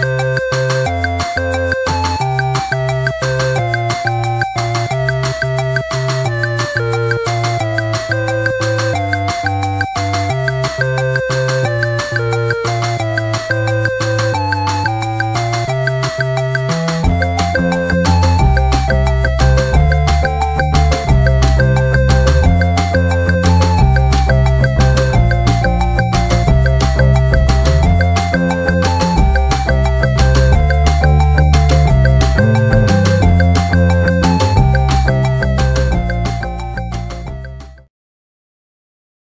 Música